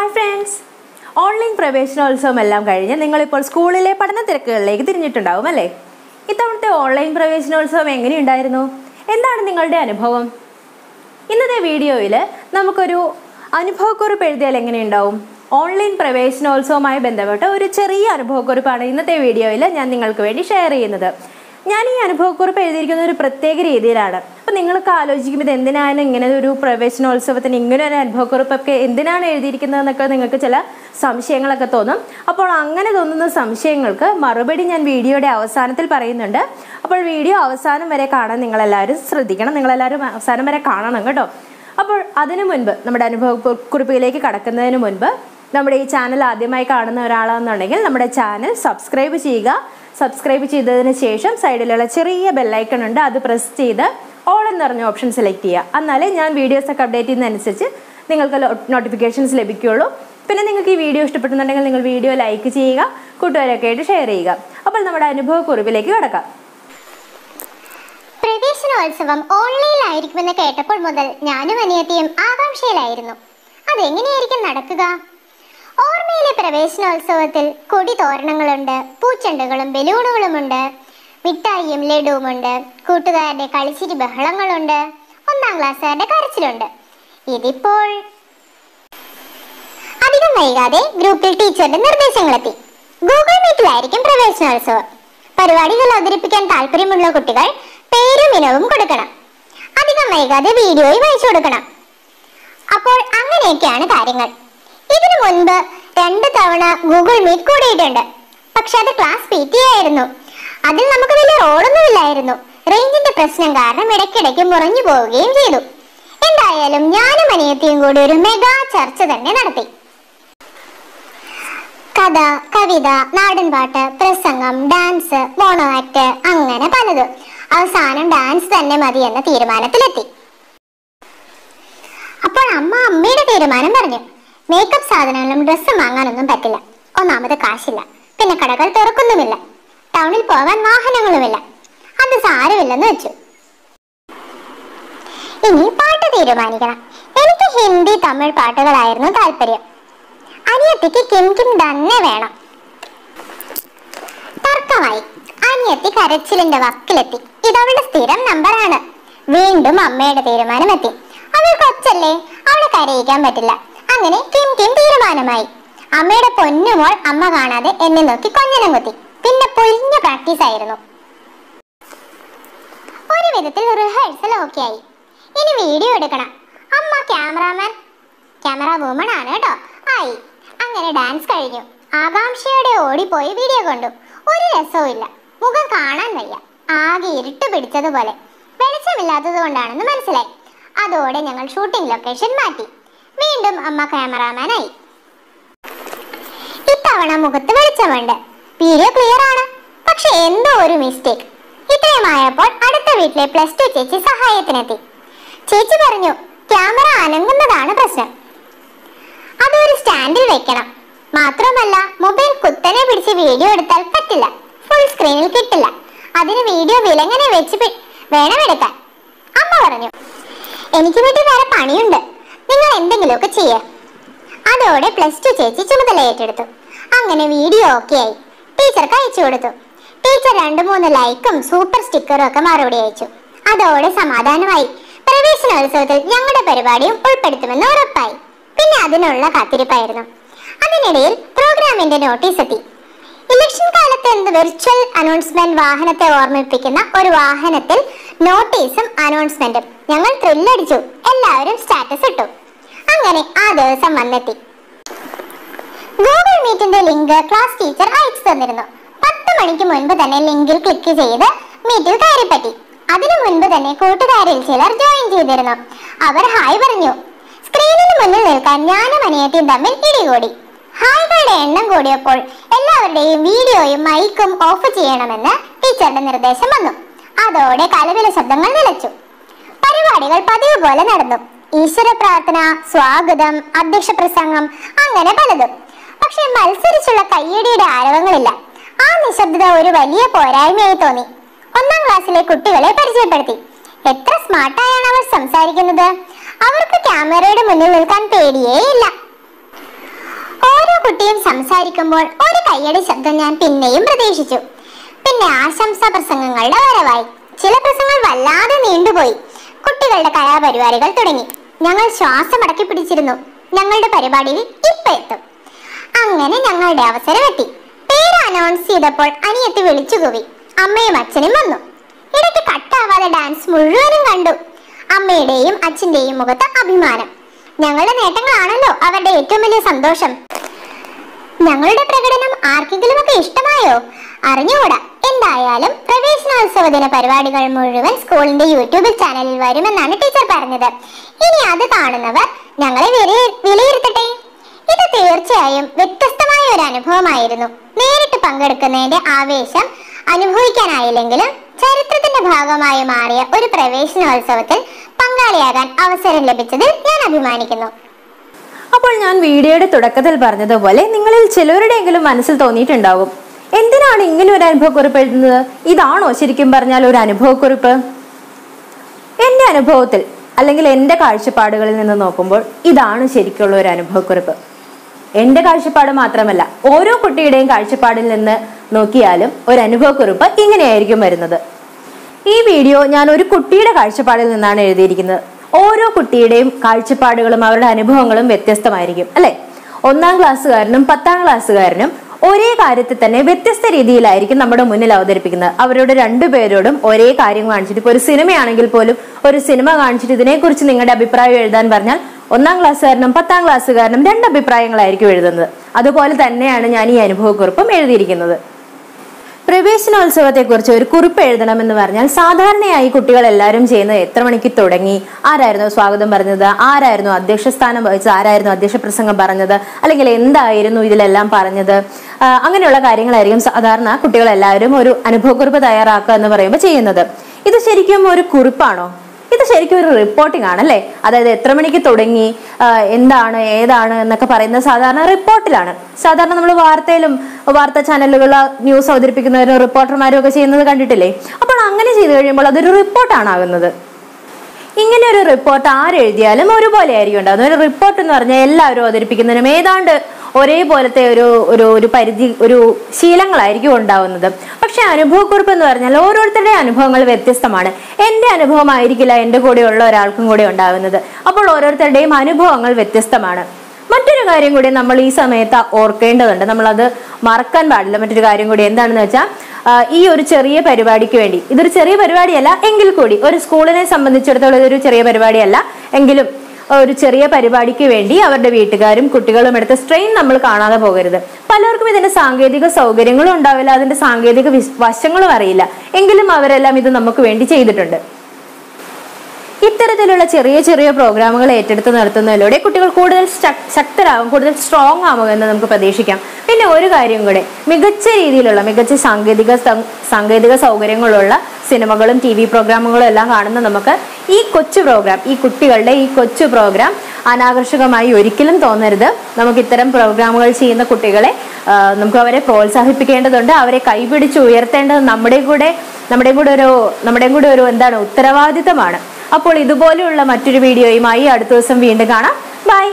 Hi friends online പ്രവേശനോത്സവം എല്ലാം കഴിഞ്ഞ് നിങ്ങളിപ്പോൾ സ്കൂളിലെ പഠന തിരക്കുകളിലേക്ക് തിരിഞ്ഞിട്ടുണ്ടാവും അല്ലേ? ഇത്തവണത്തെ ഓൺലൈൻ പ്രവേശനോത്സവം എങ്ങനെയുണ്ടായിരുന്നു? എന്താണ് നിങ്ങളുടെ അനുഭവം? ഇന്നത്തെ വീഡിയോയിൽ നമുക്കൊരു അനുഭവക്കുറിപ്പ് എഴുതിയാൽ എങ്ങനെയുണ്ടാവും? ഓൺലൈൻ പ്രവേശനോത്സവവുമായി ബന്ധപ്പെട്ട ഒരു ചെറിയ അനുഭവക്കുറിപ്പാണ് ഇന്നത്തെ വീഡിയോയിൽ ഞാൻ നിങ്ങൾക്ക് വേണ്ടി ഷെയർ ചെയ്യുന്നത്. ഞാൻ ഈ അനുഭവക്കുറിപ്പ് എഴുതിയിരിക്കുന്ന ഒരു പ്രത്യേക രീതിയിലാണ്. അപ്പം നിങ്ങൾക്ക് ആലോചിക്കുമ്പോൾ ഇത് എന്തിനാണ് ഇങ്ങനെ ഒരു പ്രവേശനോത്സവത്തിന് ഇങ്ങനെ ഒരു അനുഭവക്കുറിപ്പൊക്കെ എന്തിനാണ് എഴുതിയിരിക്കുന്നത് എന്നൊക്കെ നിങ്ങൾക്ക് ചില സംശയങ്ങളൊക്കെ തോന്നും. അപ്പോൾ അങ്ങനെ തോന്നുന്ന സംശയങ്ങൾക്ക് മറുപടി ഞാൻ വീഡിയോയുടെ അവസാനത്തിൽ പറയുന്നുണ്ട്. അപ്പോൾ വീഡിയോ അവസാനം വരെ കാണാൻ നിങ്ങളെല്ലാവരും ശ്രദ്ധിക്കണം. നിങ്ങളെല്ലാവരും അവസാനം വരെ കാണണം കേട്ടോ. അപ്പോൾ അതിനു മുൻപ് നമ്മുടെ അനുഭവ കുറിപ്പിലേക്ക് കടക്കുന്നതിന് മുൻപ് നമ്മുടെ ഈ ചാനൽ ആദ്യമായി കാണുന്ന ഒരാളാണെന്നുണ്ടെങ്കിൽ നമ്മുടെ ചാനൽ സബ്സ്ക്രൈബ് ചെയ്യുക. സബ്സ്ക്രൈബ് ചെയ്തതിന് ശേഷം സൈഡിലുള്ള ചെറിയ ബെല്ലൈക്കൺ ഉണ്ട്. അത് പ്രസ് ചെയ്ത് ഓൾ എന്ന് പറഞ്ഞ ഓപ്ഷൻ സെലക്ട് ചെയ്യുക. എന്നാലേ ഞാൻ വീഡിയോസൊക്കെ അപ്ഡേറ്റ് ചെയ്യുന്നതനുസരിച്ച് നിങ്ങൾക്ക് നോട്ടിഫിക്കേഷൻസ് ലഭിക്കുകയുള്ളൂ. പിന്നെ നിങ്ങൾക്ക് ഈ വീഡിയോ ഇഷ്ടപ്പെടുന്നുണ്ടെങ്കിൽ നിങ്ങൾ വീഡിയോ ലൈക്ക് ചെയ്യുക കൂട്ടുകാരൊക്കെ ആയിട്ട് ഷെയർ ചെയ്യുക. അപ്പോൾ നമ്മുടെ അനുഭവ കുറിപ്പിലേക്ക് കിടക്കാം. പ്രവേശനോത്സവം ഓൺലൈനിലായിരിക്കുമെന്ന് കേട്ടപ്പോൾ മുതൽ ഞാനും അനിയത്തിയും ആകാംക്ഷയിലായിരുന്നു. അതെങ്ങനെയായിരിക്കും നടക്കുക? ഓർമ്മയിലെ പ്രവേശനോത്സവത്തിൽ കൊടി തോരണങ്ങളുണ്ട് പൂച്ചെണ്ടുകളും ബലൂണുകളുമുണ്ട്. മിഠായിയും ലഡുവുമുണ്ട്. കൂട്ടുകാരുടെ കളിച്ചിരി ബഹളങ്ങളുണ്ട്. ഒന്നാം ക്ലാസ്സുകാരുടെ കരച്ചിലുണ്ട്. ഇതിപ്പോൾ അധികം വൈകാതെ ഗ്രൂപ്പിൽ ടീച്ചറുടെ നിർദ്ദേശങ്ങളെത്തി. ഗൂഗിൾ മീറ്റിലായിരിക്കും പ്രവേശനോത്സവം. പരിപാടികൾ അവതരിപ്പിക്കാൻ താല്പര്യമുള്ള കുട്ടികൾ പേരും ഇനവും കൊടുക്കണം. അധികം വൈകാതെ വീഡിയോയും അയച്ചു കൊടുക്കണം. അപ്പോൾ അങ്ങനെയൊക്കെയാണ് കാര്യങ്ങൾ. ഇതിനു മുൻപ് രണ്ട് തവണ ഗൂഗിൾ മീറ്റ് കൂടിയിട്ടുണ്ട്. പക്ഷെ അത് ക്ലാസ് പി ടി ആയിരുന്നു. അതിൽ നമുക്ക് വലിയ റോഡൊന്നുമില്ലായിരുന്നു റേഞ്ചിന്റെ പ്രശ്നം കാരണം ഇടയ്ക്കിടയ്ക്ക് മുറിഞ്ഞു പോവുകയും ചെയ്തു. എന്തായാലും ഞാനും അനിയത്തിയും കൂടി ഒരു മെഗാ ചർച്ച തന്നെ നടത്തി. കഥ കവിത നാടൻപാട്ട് പ്രസംഗം ഡാൻസ് മോണോ ആക്ട് അങ്ങനെ പലതും. അവസാനം ഡാൻസ് തന്നെ മതി എന്ന തീരുമാനത്തിലെത്തി. അപ്പോൾ അമ്മ അമ്മയുടെ തീരുമാനം പറഞ്ഞു. മേക്കപ്പ് സാധനങ്ങളും ഡ്രസ്സും വാങ്ങാനൊന്നും പറ്റില്ല. ഒന്നാമത് കാശില്ല. പിന്നെ കടകൾ തുറക്കുന്നുമില്ല. ടൗണിൽ പോകാൻ വാഹനങ്ങളുമില്ല. അത് സാരമില്ലെന്ന് വെച്ചു. ഇനി പാട്ട് തീരുമാനിക്കണം. എനിക്ക് ഹിന്ദി തമിഴ് പാട്ടുകളായിരുന്നു താല്പര്യം. അനിയത്തിക്ക് കിം കിം തന്നെ വേണം. തർക്കമായി. അനിയത്തി കരച്ചിലിന്റെ വക്കിലെത്തി. ഇതവളുടെ സ്ഥിരം നമ്പറാണ്. വീണ്ടും അമ്മയുടെ തീരുമാനമെത്തി. അവൾ കൊച്ചല്ലേ? അവളെ കരയിക്കാൻ പറ്റില്ല. അങ്ങനെ കിം കിം തീരുമാനമായി. അമ്മയുടെ പൊന്നുമോൾ അമ്മ കാണാതെ എന്നെ നോക്കി കൊഞ്ഞനം കുത്തി. പിന്നെ പൊലിഞ്ഞ പ്രാക്ടീസ് ആയിരുന്നു. ഒരു വിധത്തിൽ റിഹേഴ്സൽ ഓക്കെ ആയി. ഇനി വീഡിയോ എടുക്കണം. അമ്മ ക്യാമറാമാൻ ക്യാമറ വുമൺ ആണ് കേട്ടോ. ആയി. അങ്ങനെ ഡാൻസ് കഴിഞ്ഞു. ആകാംക്ഷയോടെ ഓടിപ്പോയി വീഡിയോ കണ്ടു. ഒരു രസവും ഇല്ല. മുഖം കാണാൻ വയ്യ. ആകെ ഇരുട്ട് പിടിച്ചതുപോലെ. വെളിച്ചമില്ലാത്തത് കൊണ്ടാണെന്ന് മനസ്സിലായി. അതോടെ ഞങ്ങൾ ഷൂട്ടിംഗ് ലൊക്കേഷൻ മാറ്റി. വീണ്ടും അമ്മ ക്യാമറാമാനായി ഇത്തവണ മുഖത്ത് വെളിച്ചമുണ്ട്. വീഡിയോ ക്ലിയർ ആണ്. പക്ഷെ എന്തോ ഒരു മിസ്റ്റേക്ക് ഇത്രയുമായപ്പോൾ അടുത്ത വീട്ടിലെ പ്ലസ് ടു ചേച്ചി സഹായത്തിനെത്തി. ചേച്ചി പറഞ്ഞു ക്യാമറ അനങ്ങുന്നതാണ് പ്രശ്നം. അതൊരു സ്റ്റാൻഡിൽ വെക്കണം. മാത്രമല്ല മൊബൈൽ കുത്തനെ പിടിച്ച് വീഡിയോ എടുത്താൽ പറ്റില്ല. ഫുൾ സ്ക്രീനിൽ കിട്ടില്ല. അതിന് വീഡിയോ വിലങ്ങനെ വെച്ച് വേണമെടുക്കാൻ. അമ്മ പറഞ്ഞു എനിക്ക് വീട്ടിൽ വേറെ പണിയുണ്ട്. നിങ്ങൾ എന്തെങ്കിലുമൊക്കെ ചെയ്യ. അതോടെ പ്ലസ് ടു ചേച്ചി ചുമതല ഏറ്റെടുത്തു. അങ്ങനെ വീഡിയോ ഓക്കെ ആയി. ടീച്ചർക്ക് അയച്ചു കൊടുത്തു. ടീച്ചർ രണ്ടു മൂന്ന് ലൈക്കും സൂപ്പർ സ്റ്റിക്കറും ഒക്കെ മറുപടി അയച്ചു. അതോടെ സമാധാനമായി. പ്രവേശനോത്സവത്തിൽ ഞങ്ങളുടെ പരിപാടിയും ഉൾപ്പെടുത്തുമെന്ന് ഉറപ്പായി. പിന്നെ അതിനുള്ള കാത്തിരിപ്പായിരുന്നു. അതിനിടയിൽ പ്രോഗ്രാമിന്റെ നോട്ടീസ് എത്തി. ഇലക്ഷൻ കാലത്ത് എന്ത് വെർച്വൽ അനൗൺസ്മെന്റ് വാഹനത്തെ ഓർമ്മിപ്പിക്കുന്ന ഒരു വാഹനത്തിൽ നോട്ടീസും അനൗൺസ്മെന്റും ഞങ്ങൾ ത്രില്ലടിച്ചു എല്ലാവരും സ്റ്റാറ്റസ് ഇട്ടു. അങ്ങനെ ആ ദിവസം വന്നെത്തി. ഗൂഗിൾ മീറ്റിന്റെ ലിങ്ക് ക്ലാസ് ടീച്ചർ അയച്ചു തന്നിരുന്നു. പത്ത് മണിക്ക് മുൻപ് തന്നെ ലിങ്കിൽ ക്ലിക്ക് ചെയ്ത് മീറ്റിൽ കയറിപ്പറ്റി. അതിനു മുൻപ് തന്നെ കൂട്ടുകാരിൽ ചിലർ ജോയിൻ ചെയ്തിരുന്നു. അവർ ഹായ് പറഞ്ഞു. സ്ക്രീനിന് മുന്നിൽ നിൽക്കാൻ ഞാനും അനിയത്തിയും തമ്മിൽ ഇടികൂടി ഹായ്കളുടെ എണ്ണം കൂടിയപ്പോൾ എല്ലാവരുടെയും വീഡിയോയും മൈക്കും ഓഫ് ചെയ്യണമെന്ന് ടീച്ചറുടെ നിർദ്ദേശം വന്നു. അതോടെ കലവില ശബ്ദങ്ങൾ നിലച്ചു. പരിപാടികൾ പതിവ് പോലെ നടന്നു. ഈശ്വര പ്രാർത്ഥന സ്വാഗതം അധ്യക്ഷ പ്രസംഗം അങ്ങനെ പലതും. പക്ഷെ മത്സരിച്ചുള്ള കയ്യടിയുടെ ആരവങ്ങളില്ല. ആ നിശബ്ദത ഒരു വലിയ പോരായ്മയായി തോന്നി. ഒന്നാം ക്ലാസ്സിലെ കുട്ടികളെ പരിചയപ്പെടുത്തി. എത്ര സ്മാർട്ടായാണ് അവർ സംസാരിക്കുന്നത്? അവർക്ക് ക്യാമറയുടെ മുന്നിൽ നിൽക്കാൻ പേടിയേ ഇല്ല കുട്ടിയും സംസാരിക്കുമ്പോൾ ഒരു കയ്യടി ശബ്ദം ഞാൻ പിന്നെയും പ്രതീക്ഷിച്ചു. പിന്നെ ആശംസാ പ്രസംഗങ്ങളുടെ വരവായി. ചില പ്രസംഗങ്ങൾ വല്ലാതെ നീണ്ടുപോയി. കുട്ടികളുടെ കലാപരിപാടികൾ തുടങ്ങി. ഞങ്ങൾ ശ്വാസം അടക്കി പിടിച്ചിരുന്നു ഞങ്ങളുടെ പരിപാടിയിൽ ഇപ്പൊ എത്തും. അങ്ങനെ ഞങ്ങളുടെ അവസരം എത്തി. പേര് അനൗൺസ് ചെയ്തപ്പോൾ അനിയത്തി വിളിച്ചു കൂവി. അമ്മയും അച്ഛനും വന്നു. ഇടയ്ക്ക് കട്ടാവാതെ ഡാൻസ് മുഴുവനും കണ്ടു. അമ്മയുടെയും അച്ഛന്റെയും മുഖത്ത് അഭിമാനം. ഞങ്ങളുടെ നേട്ടങ്ങളാണല്ലോ അവരുടെ ഏറ്റവും വലിയ സന്തോഷം. ഞങ്ങളുടെ പ്രകടനം ആർക്കെങ്കിലും ഒക്കെ ഇഷ്ടമായോ? അറിഞ്ഞുകൂടാ. എന്തായാലും പ്രവേശനോത്സവ ദിന പരിപാടികൾ മുഴുവൻ സ്കൂളിന്റെ യൂട്യൂബ് ചാനലിൽ വരുമെന്നാണ് ടീച്ചർ പറഞ്ഞത്. ഇനി അത് കാണുന്നവർ ഞങ്ങളെ വിലയി- വിലയിരുത്തട്ടെ. ഇത് തീർച്ചയായും വ്യത്യസ്തമായ ഒരു അനുഭവമായിരുന്നു. നേരിട്ട് പങ്കെടുക്കുന്നതിന്റെ ആവേശം അനുഭവിക്കാനായില്ലെങ്കിലും ചരിത്രത്തിന്റെ ഭാഗമായി മാറിയ ഒരു പ്രവേശനോത്സവത്തിൽ പങ്കാളിയാകാൻ അവസരം ലഭിച്ചതിൽ ഞാൻ അഭിമാനിക്കുന്നു. അപ്പോൾ ഞാൻ വീഡിയോയുടെ തുടക്കത്തിൽ പറഞ്ഞതുപോലെ നിങ്ങളിൽ ചിലരുടെയെങ്കിലും മനസ്സിൽ തോന്നിയിട്ടുണ്ടാവും. എന്തിനാണ് ഇങ്ങനെ ഒരു അനുഭവക്കുറിപ്പ് എഴുതുന്നത് ഇതാണോ ശരിക്കും പറഞ്ഞാൽ ഒരു അനുഭവക്കുറിപ്പ്? എന്റെ അനുഭവത്തിൽ അല്ലെങ്കിൽ എന്റെ കാഴ്ചപ്പാടുകളിൽ നിന്ന് നോക്കുമ്പോൾ ഇതാണ് ശരിക്കുള്ള ഒരു അനുഭവക്കുറിപ്പ്. എന്റെ കാഴ്ചപ്പാട് മാത്രമല്ല ഓരോ കുട്ടിയുടെയും കാഴ്ചപ്പാടിൽ നിന്ന് നോക്കിയാലും ഒരു അനുഭവക്കുറിപ്പ് ഇങ്ങനെയായിരിക്കും വരുന്നത്. ഈ വീഡിയോ ഞാൻ ഒരു കുട്ടിയുടെ കാഴ്ചപ്പാടിൽ നിന്നാണ് എഴുതിയിരിക്കുന്നത്. ഓരോ കുട്ടിയുടെയും കാഴ്ചപ്പാടുകളും അവരുടെ അനുഭവങ്ങളും വ്യത്യസ്തമായിരിക്കും അല്ലെ? ഒന്നാം ക്ലാസ്സുകാരനും പത്താം ക്ലാസ്സുകാരനും ഒരേ കാര്യത്തിൽ തന്നെ വ്യത്യസ്ത രീതിയിലായിരിക്കും നമ്മുടെ മുന്നിൽ അവതരിപ്പിക്കുന്നത്. അവരോട് രണ്ടുപേരോടും ഒരേ കാര്യം കാണിച്ചിട്ട് ഇപ്പോൾ ഒരു സിനിമയാണെങ്കിൽ പോലും ഒരു സിനിമ കാണിച്ചിട്ട് ഇതിനെക്കുറിച്ച് നിങ്ങളുടെ അഭിപ്രായം എഴുതാൻ പറഞ്ഞാൽ ഒന്നാം ക്ലാസ്സുകാരനും പത്താം ക്ലാസ്സുകാരനും രണ്ട് അഭിപ്രായങ്ങളായിരിക്കും എഴുതുന്നത്. അതുപോലെ തന്നെയാണ് ഞാൻ ഈ അനുഭവക്കുറിപ്പും എഴുതിയിരിക്കുന്നത്. പ്രവേശനോത്സവത്തെക്കുറിച്ച് ഒരു കുറിപ്പ് എഴുതണമെന്ന് പറഞ്ഞാൽ സാധാരണയായി കുട്ടികൾ എല്ലാവരും ചെയ്യുന്നത് എത്ര മണിക്ക് തുടങ്ങി ആരായിരുന്നു സ്വാഗതം പറഞ്ഞത് ആരായിരുന്നു അധ്യക്ഷ സ്ഥാനം വഹിച്ചത് ആരായിരുന്നു അധ്യക്ഷ പ്രസംഗം പറഞ്ഞത് അല്ലെങ്കിൽ എന്തായിരുന്നു ഇതിലെല്ലാം പറഞ്ഞത് അങ്ങനെയുള്ള കാര്യങ്ങളായിരിക്കും സാധാരണ കുട്ടികൾ എല്ലാവരും ഒരു അനുഭവക്കുറിപ്പ് തയ്യാറാക്കുക എന്ന് പറയുമ്പോൾ ചെയ്യുന്നത്. ഇത് ശരിക്കും ഒരു കുറിപ്പാണോ? ഇത് ശരിക്കും ഒരു റിപ്പോർട്ടിംഗ് ആണല്ലേ അതായത് എത്ര മണിക്ക് തുടങ്ങി എന്താണ് ഏതാണ് എന്നൊക്കെ പറയുന്ന സാധാരണ റിപ്പോർട്ടിലാണ്. സാധാരണ നമ്മൾ വാർത്തയിലും വാർത്താ ചാനലുകളിൽ ന്യൂസ് അവതരിപ്പിക്കുന്നവരും റിപ്പോർട്ടർമാരും ഒക്കെ ചെയ്യുന്നത് കണ്ടിട്ടില്ലേ? അപ്പോൾ അങ്ങനെ ചെയ്തു കഴിയുമ്പോൾ അതൊരു റിപ്പോർട്ടാണ് ആകുന്നത്. ഇങ്ങനെ ഒരു റിപ്പോർട്ട് ആരെഴുതിയാലും ഒരുപോലെ ആയിരിക്കും ഉണ്ടാകുന്നത് ഒരു റിപ്പോർട്ട് എന്ന് പറഞ്ഞാൽ എല്ലാവരും അവതരിപ്പിക്കുന്നതിനും ഏതാണ്ട് ഒരേപോലത്തെ ഒരു ഒരു ഒരു പരിധി ഒരു ശീലങ്ങളായിരിക്കും ഉണ്ടാവുന്നത്. പക്ഷെ അനുഭവക്കുറിപ്പ് എന്ന് പറഞ്ഞാൽ ഓരോരുത്തരുടെ അനുഭവങ്ങൾ വ്യത്യസ്തമാണ്. എന്റെ അനുഭവമായിരിക്കില്ല എന്റെ ഉള്ള ഒരാൾക്കും കൂടെ ഉണ്ടാവുന്നത് അപ്പോൾ ഓരോരുത്തരുടെയും അനുഭവങ്ങൾ വ്യത്യസ്തമാണ്. മറ്റൊരു കാര്യം കൂടി നമ്മൾ ഈ സമയത്ത് ഓർക്കേണ്ടതുണ്ട്. നമ്മളത് മറക്കാൻ പാടില്ല. മറ്റൊരു കാര്യം കൂടി എന്താണെന്ന് വെച്ചാൽ ഈ ഒരു ചെറിയ പരിപാടിക്ക് വേണ്ടി. ഇതൊരു ചെറിയ പരിപാടിയല്ല എങ്കിൽ കൂടി. ഒരു സ്കൂളിനെ സംബന്ധിച്ചിടത്തോളം ഇതൊരു ചെറിയ പരിപാടിയല്ല. എങ്കിലും ഒരു ചെറിയ പരിപാടിക്ക് വേണ്ടി അവരുടെ വീട്ടുകാരും കുട്ടികളും എടുത്ത സ്ട്രെയിൻ നമ്മൾ കാണാതെ പോകരുത്. പലർക്കും ഇതിന്റെ സാങ്കേതിക സൗകര്യങ്ങളും ഉണ്ടാവില്ല അതിന്റെ സാങ്കേതിക വശങ്ങളും അറിയില്ല. എങ്കിലും അവരെല്ലാം ഇത് നമുക്ക് വേണ്ടി ചെയ്തിട്ടുണ്ട്. ഇത്തരത്തിലുള്ള ചെറിയ ചെറിയ പ്രോഗ്രാമുകൾ ഏറ്റെടുത്ത് നടത്തുന്നതിലൂടെ കുട്ടികൾ കൂടുതൽ ശക്തരാകും കൂടുതൽ സ്ട്രോങ് ആകും എന്ന് നമുക്ക് പ്രതീക്ഷിക്കാം. പിന്നെ ഒരു കാര്യം കൂടെ. മികച്ച രീതിയിലുള്ള മികച്ച സാങ്കേതിക സാങ്കേതിക സൗകര്യങ്ങളുള്ള സിനിമകളും ടി വി പ്രോഗ്രാമുകളും എല്ലാം കാണുന്ന നമുക്ക് ഈ കൊച്ചു പ്രോഗ്രാം ഈ കുട്ടികളുടെ ഈ കൊച്ചു പ്രോഗ്രാം അനാകർഷകമായി ഒരിക്കലും തോന്നരുത്. നമുക്ക് ഇത്തരം പ്രോഗ്രാമുകൾ ചെയ്യുന്ന കുട്ടികളെ നമുക്ക് അവരെ പ്രോത്സാഹിപ്പിക്കേണ്ടതുണ്ട് അവരെ കൈപിടിച്ച് ഉയർത്തേണ്ടത് നമ്മുടെ കൂടെ നമ്മുടെ കൂടെ ഒരു നമ്മുടെയും കൂടെ ഒരു എന്താണ് ഉത്തരവാദിത്തമാണ്. അപ്പോൾ ഇതുപോലെയുള്ള മറ്റൊരു വീഡിയോയുമായി അടുത്ത ദിവസം വീണ്ടും കാണാം. ബൈ.